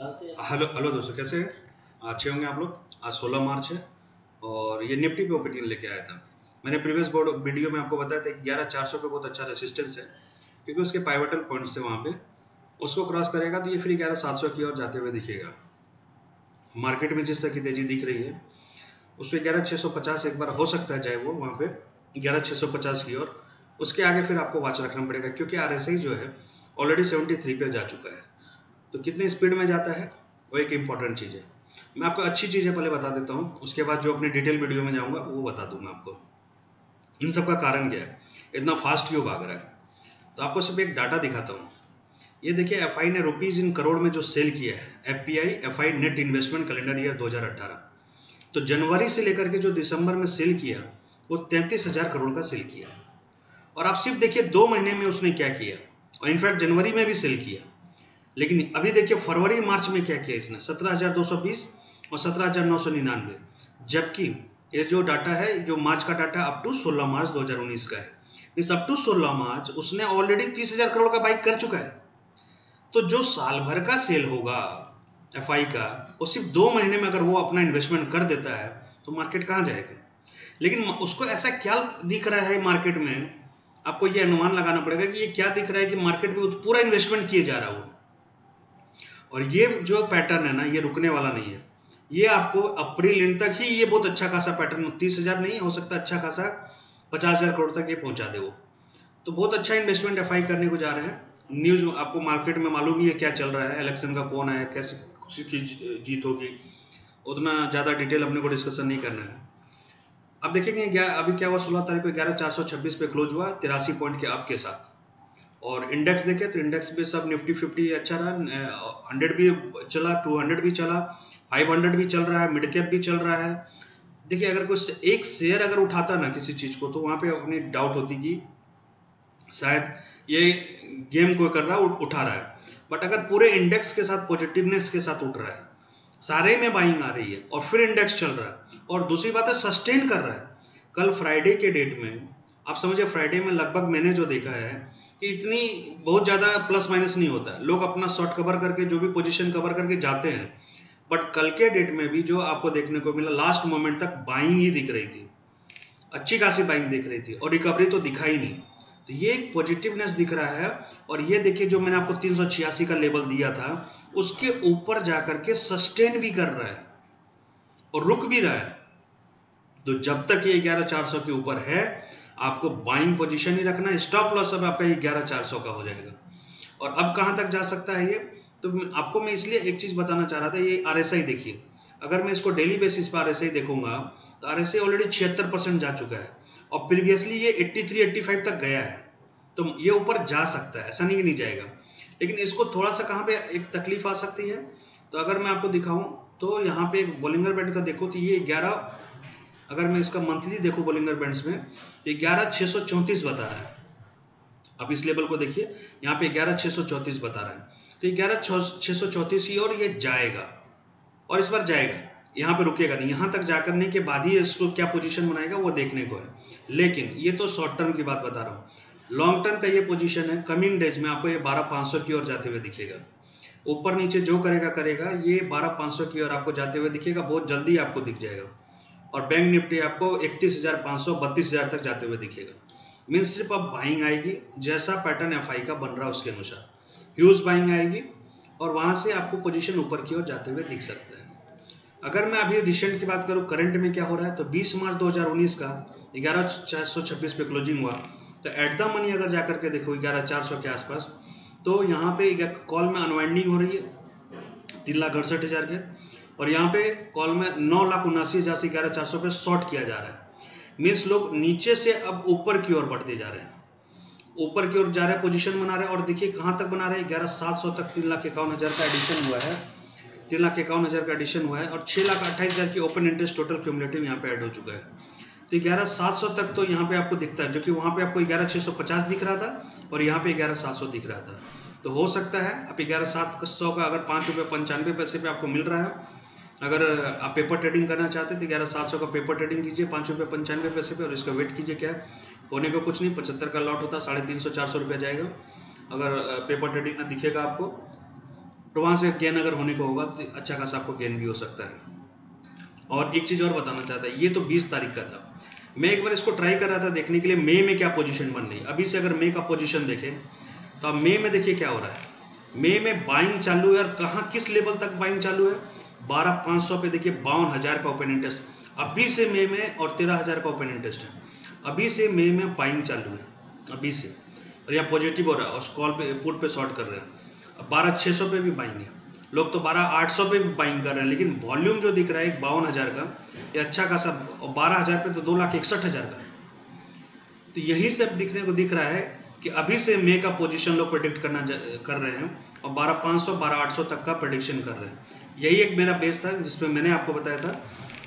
Hello hello दोस्तों, कैसे हैं? अच्छे होंगे आप लोग? आज 16 मार्च है और ये निफ्टी पे ओपिनियन लेके आया था। मैंने प्रीवियस बोर्ड वीडियो में आपको बताया था, ग्यारह चार सौ पे बहुत अच्छा रेसिस्टेंस है, क्योंकि उसके पाइवेटल पॉइंट्स थे वहाँ पे। उसको क्रॉस करेगा तो ये फिर ग्यारह सात सौ की ओर जाते हुए दिखेगा। मार्केट में जिस तरह की तेज़ी दिख रही है, उसमें ग्यारह छः सौ पचास एक बार हो सकता है जाए वो वहाँ पे, ग्यारह छः सौ पचास की ओर। उसके आगे फिर आपको वाच रखना पड़ेगा, क्योंकि आरएसआई जो है ऑलरेडी सेवेंटी थ्री पे जा चुका है। तो कितने स्पीड में जाता है, वो एक इंपॉर्टेंट चीज़ है। मैं आपको अच्छी चीज़ें पहले बता देता हूँ, उसके बाद जो अपनी डिटेल वीडियो में जाऊँगा, वो बता दूँगा आपको। इन सब का कारण क्या है? इतना फास्ट क्यों भाग रहा है? तो आपको सिर्फ़ एक डाटा दिखाता हूँ। ये देखिए एफआई ने रुपीज़ इन करोड़ में जो सेल किया है F P I net investment calendar year 2018 तो जनवरी से लेकर के जो दिसंबर में सेल किया, वो तैंतीस हज़ार करोड़ का सेल किया। और आप सिर्फ़ देखिए, दो महीने में उसने क्या किया? और इनफैक्ट जनवरी में भी सेल किया। लेकिन अभी देखिए फरवरी मार्च में क्या किया इसने? सत्रह हज़ार दो सौ बीस और सत्रह हज़ार नौ सौ निन्यानवे। जबकि ये जो डाटा है, जो मार्च का डाटा अप टू सोलह मार्च 2019 का है। इस अप टू सोलह मार्च उसने ऑलरेडी तीस हज़ार करोड़ का बाइक कर चुका है। तो जो साल भर का सेल होगा एफआई का, वो सिर्फ़ दो महीने में अगर वो अपना इन्वेस्टमेंट कर देता है तो मार्केट कहाँ जाएगा? लेकिन उसको ऐसा क्या दिख रहा है मार्केट में? आपको ये अनुमान लगाना पड़ेगा कि ये क्या दिख रहा है कि मार्केट में पूरा इन्वेस्टमेंट किए जा रहा हो और ये जो पैटर्न है ना, ये रुकने वाला नहीं है। ये आपको अप्रैल एंड तक ही ये बहुत अच्छा खासा पैटर्न तीस हज़ार नहीं हो सकता अच्छा खासा, पचास हज़ार करोड़ तक ये पहुँचा दे वो। तो बहुत अच्छा इन्वेस्टमेंट एफआई करने को जा रहे हैं। न्यूज़ आपको मार्केट में मालूम ही है क्या चल रहा है इलेक्शन का कौन है, कैसे की जीत होगी। उतना ज़्यादा डिटेल अपने को डिस्कशन नहीं करना है। अब देखेंगे अभी क्या हुआ, सोलह तारीख को ग्यारह, चार सौ छब्बीस पे क्लोज हुआ, तिरासी पॉइंट के अप के साथ। और इंडेक्स देखें तो इंडेक्स में सब निफ्टी फिफ्टी अच्छा रहा हंड्रेड भी चला टू हंड्रेड भी चला फाइव हंड्रेड भी चल रहा है मिड कैप भी चल रहा है। देखिए, अगर कोई एक शेयर अगर उठाता ना किसी चीज़ को तो वहाँ पे अपनी डाउट होती कि शायद ये गेम कोई कर रहा है, उठा रहा है। बट अगर पूरे इंडेक्स के साथ पॉजिटिवनेस के साथ उठ रहा है, सारे में बाइंग आ रही है, और फिर इंडेक्स चल रहा है, और दूसरी बात है सस्टेन कर रहा है। कल फ्राइडे के डेट में, आप समझिए फ्राइडे में लगभग मैंने जो देखा है कि इतनी बहुत ज़्यादा प्लस माइनस नहीं होता लोग अपना शॉर्ट कवर करके, जो भी पोजीशन कवर करके जाते हैं। बट कल के डेट में भी जो आपको देखने को मिला लास्ट मोमेंट तक बाइंग ही दिख रही थी। अच्छी खासी बाइंग दिख रही थी और रिकवरी तो दिखा ही नहीं। तो ये एक पॉजिटिवनेस दिख रहा है और ये देखिए जो मैंने आपको तीन सौ छियासी का लेवल दिया था, उसके ऊपर जाकर के सस्टेन भी कर रहा है और रुक भी रहा है। तो जब तक ये ग्यारह चार सौ के ऊपर है आपको बाइंग पोजीशन ही रखना है। स्टॉप लॉस अब आपका ग्यारह चार सौ का हो जाएगा। और अब कहाँ तक जा सकता है ये? तो आपको मैं इसलिए एक चीज़ बताना चाह रहा था, ये आरएसआई देखिए। अगर मैं इसको डेली बेसिस पर आर देखूँगा तो आरएसआई ऑलरेडी छिहत्तर जा चुका है। और प्रीवियसली ये 83 85 तक गया है। तो ये ऊपर जा सकता है, ऐसा नहीं नहीं जाएगा। लेकिन इसको थोड़ा सा कहाँ पे एक तकलीफ़ आ सकती है? तो अगर मैं आपको दिखाऊँ तो यहाँ पे एक बोलिंगर बैंड का देखो तो ये ग्यारह अगर मैं इसका मंथली देखूँ बोलिंगर बैंड्स में तो ग्यारह छः सौ चौंतीस बता रहा है। अब इस लेवल को देखिए, यहाँ पे ग्यारह छः सौ चौंतीस बता रहा है। तो ग्यारह छः सौ चौंतीस ही और ये जाएगा, और इस बार जाएगा। यहाँ पे रुकेगा नहीं, यहाँ तक जाकर नहीं के बाद ही इसको क्या पोजीशन बनाएगा, वो देखने को है। लेकिन ये तो शॉर्ट टर्म की बात बता रहा हूँ। लॉन्ग टर्म का ये पोजीशन है कमिंग डेज़ में आपको ये बारह पाँच सौ की ओर जाते हुए दिखेगा। ऊपर नीचे जो करेगा करेगा, ये बारह पाँच सौ की ओर आपको जाते हुए दिखेगा, बहुत जल्दी आपको दिख जाएगा। और बैंक निफ्टी आपको इकतीस हज़ार पाँच सौ बत्तीस हज़ार तक जाते हुए दिखेगा। मीन्स सिर्फ़ अब बाइंग आएगी, जैसा पैटर्न एफआई का बन रहा है उसके अनुसार। ह्यूज बाइंग आएगी और वहाँ से आपको पोजीशन ऊपर की ओर जाते हुए दिख सकता है। अगर मैं अभी रिसेंट की बात करूँ करंट में क्या हो रहा है तो 20 मार्च 2019 का ग्यारह पे क्लोजिंग हुआ। तो एट द मनी अगर जाकर के देखो, ग्यारह चार के आसपास तो यहाँ पे कॉल में अनवाइंडिंग हो रही है, तीन लाख अड़सठ हज़ार के। और यहाँ पे कॉल में नौ लाख उनासी हज़ार से ग्यारह चार सौ पे शॉर्ट किया जा रहा है। मीन्स लोग नीचे से अब ऊपर की ओर बढ़ते जा रहे हैं। ऊपर की ओर जा रहे हैं पोजीशन बना रहे हैं और देखिए कहाँ तक बना रहे हैं? ग्यारह सात सौ तक तीन लाख इक्यावन हज़ार का एडिशन हुआ है। तीन लाख इक्यावन हज़ार का एडिशन हुआ है और छः लाख अट्ठाईस हज़ार की ओपन इंटरेस्ट टोटल क्यूमुलेटिव यहाँ पे ऐड हो चुका है। तो ग्यारह सात सौ तक तो यहाँ पे आपको दिखता है, जो कि वहाँ पे आपको ग्यारह छः सौ पचास दिख रहा था और यहाँ पे ग्यारह सात सौ दिख रहा था। तो हो सकता है आप ग्यारह सात सौ का अगर पाँच रुपये पंचानवे पैसे पे आपको मिल रहा है अगर आप पेपर ट्रेडिंग करना चाहते हैं तो ग्यारह सात सौ का पेपर ट्रेडिंग कीजिए, पाँच रुपये, पंचानवे पैसे पे, और इसका वेट कीजिए क्या होने को कुछ नहीं, पचहत्तर का लॉट होता है साढ़े तीन सौ, चार सौ रुपया जाएगा। अगर पेपर ट्रेडिंग में दिखेगा आपको और वहाँ से गेन अगर होने को होगा तो अच्छा खासा आपको गेन भी हो सकता है। और एक चीज़ और बताना चाहता है, ये तो 20 तारीख का था। मैं एक बार इसको ट्राई कर रहा था देखने के लिए, मई में क्या पोजीशन बन रही अभी से अगर मई का पोजीशन देखें तो अब मई में देखिए क्या हो रहा है। मई में बाइंग चालू है, और कहाँ, किस लेवल तक बाइंग चालू है? बारह पाँच सौ पे देखिए, बावन हज़ार का ओपन इंटरेस्ट अभी से मई में और तेरह हज़ार का ओपन इंटरेस्ट है। अभी से मई में बाइंग चालू है। अभी से। और यहाँ पॉजिटिव हो रहा है और कॉल पे पुट पे शॉर्ट कर रहे हैं। बारह छः सौ पे भी बाइंग है। लोग तो बारह आठ सौ पे भी बाइंग कर रहे हैं, लेकिन वॉल्यूम जो दिख रहा है बावन हज़ार का ये अच्छा खासा, और बारह हज़ार पे तो दो लाख इकसठ हज़ार का। तो यही सब दिखने को दिख रहा है कि अभी से मे का पोजिशन लोग प्रोडिक्ट करना कर रहे हैं और बारह पाँच सौ, बारह आठ सौ तक का प्रडिक्शन कर रहे हैं। यही एक मेरा बेस था, जिसमें मैंने आपको बताया था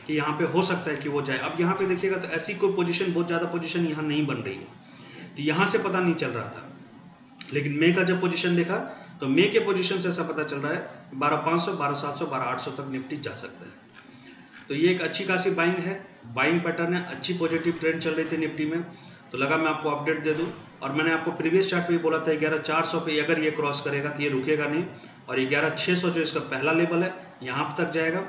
कि यहाँ पे हो सकता है कि वो जाए। अब यहाँ पे देखिएगा तो ऐसी कोई पोजीशन बहुत ज़्यादा पोजीशन यहाँ नहीं बन रही है। तो यहाँ से पता नहीं चल रहा था। लेकिन मे का जब पोजीशन देखा तो मे के पोजीशन से ऐसा पता चल रहा है, बारह पाँच सौ, बारह सात सौ, बारह आठ सौ तक निफ्टी जा सकता है। तो ये एक अच्छी खासी बाइंग है। बाइंग पैटर्न है, अच्छी पॉजिटिव ट्रेंड चल रही थी निफ्टी में। तो लगा मैं आपको अपडेट दे दूँ। और मैंने आपको प्रीवियस चार्ट पे बोला था, ग्यारह चार सौ पे अगर ये क्रॉस करेगा तो ये रुकेगा नहीं। और ग्यारह छः सौ जो इसका पहला लेवल है, यहाँ तक जाएगा।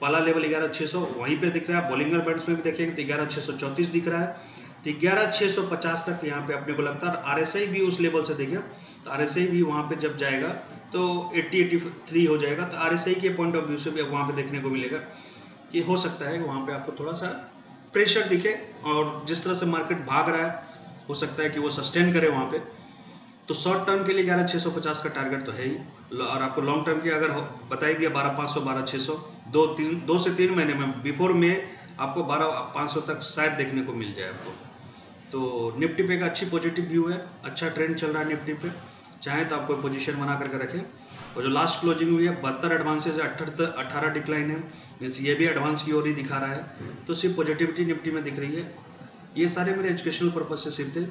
पहला लेवल ग्यारह छः सौ, वहीं पे दिख रहा है। बॉलिंगर बैंड्स में भी देखेंगे तो ग्यारह छः सौ चौंतीस दिख रहा है। तो ग्यारह छः सौ पचास तक यहाँ पे अपने को लगता है। आर एस आई भी उस लेवल से देखिए तो आर एस आई भी वहाँ पे जब जाएगा तो एट्टी एट्टी थ्री हो जाएगा। तो आर एस आई के पॉइंट ऑफ़ व्यू से भी वहाँ पे देखने को मिलेगा कि हो सकता है वहाँ पे आपको थोड़ा सा प्रेशर दिखे और जिस तरह से मार्केट भाग रहा है, हो सकता है कि वो सस्टेन करे वहाँ पे। तो शॉर्ट टर्म के लिए ग्यारह छः सौ पचास का टारगेट तो है ही। और आपको लॉन्ग टर्म की अगर बता ही दिया बारह, पाँच सौ, बारह छः सौ, दो, तीन, दो से तीन महीने में बिफोर में आपको बारह, पाँच सौ तक शायद देखने को मिल जाए आपको। तो निफ्टी पे का अच्छी पॉजिटिव व्यू है अच्छा ट्रेंड चल रहा है निफ्टी पे। चाहे तो आप कोई पोजीशन बना करके रखें। और जो लास्ट क्लोजिंग हुई है, बहत्तर एडवांसेज अठहत्तर, अठारह डिक्लाइन है। मीन्स ये भी एडवांस की ओर ही दिखा रहा है। तो सिर्फ़ पॉजिटिविटी निफ्टी में दिख रही है। ये सारे मेरे एजुकेशनल पर्पज से सिर्फ़ थे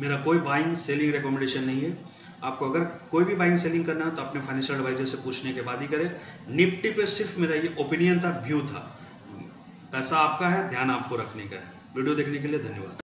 मेरा कोई बाइंग सेलिंग रिकमेंडेशन नहीं है। आपको अगर कोई भी बाइंग सेलिंग करना है तो अपने फाइनेंशियल एडवाइजर से पूछने के बाद ही करें। निफ्टी पे सिर्फ़ मेरा ये ओपिनियन था व्यू था। पैसा आपका है, ध्यान आपको रखने का है। वीडियो देखने के लिए धन्यवाद।